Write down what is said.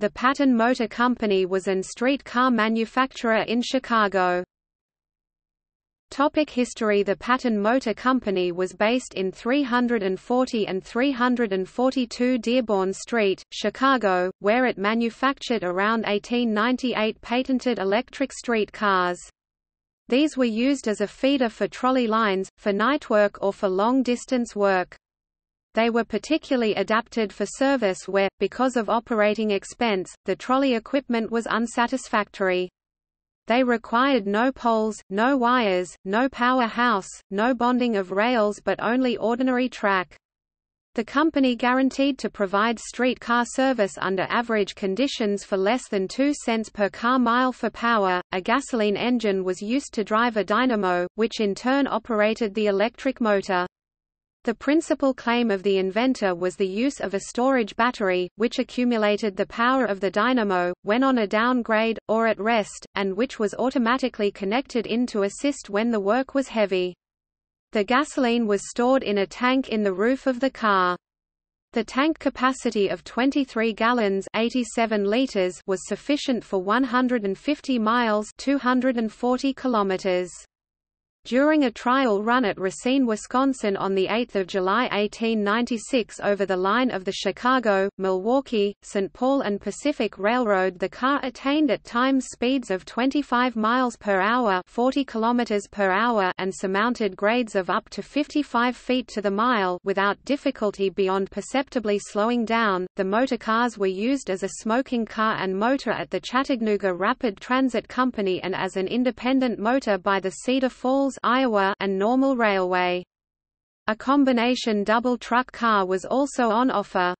The Patton Motor Company was an street car manufacturer in Chicago. Topic history The Patton Motor Company was based in 340 and 342 Dearborn Street, Chicago, where it manufactured around 1898 patented electric street cars. These were used as a feeder for trolley lines, for night work or for long-distance work. They were particularly adapted for service where, because of operating expense, the trolley equipment was unsatisfactory. They required no poles, no wires, no power house, no bonding of rails but only ordinary track. The company guaranteed to provide streetcar service under average conditions for less than 2 cents per car mile for power. A gasoline engine was used to drive a dynamo, which in turn operated the electric motor. The principal claim of the inventor was the use of a storage battery, which accumulated the power of the dynamo, when on a downgrade, or at rest, and which was automatically connected in to assist when the work was heavy. The gasoline was stored in a tank in the roof of the car. The tank capacity of 23 gallons 87 liters was sufficient for 150 miles 240 kilometers. During a trial run at Racine, Wisconsin on 8 July 1896 over the line of the Chicago, Milwaukee, St. Paul and Pacific Railroad the car attained at times speeds of 25 miles per hour 40 kilometers per hour and surmounted grades of up to 55 feet to the mile without difficulty beyond perceptibly slowing down. The motor cars were used as a smoking car and motor at the Chattanooga Rapid Transit Company and as an independent motor by the Cedar Falls Iowa and Normal Railway. A combination double truck car was also on offer.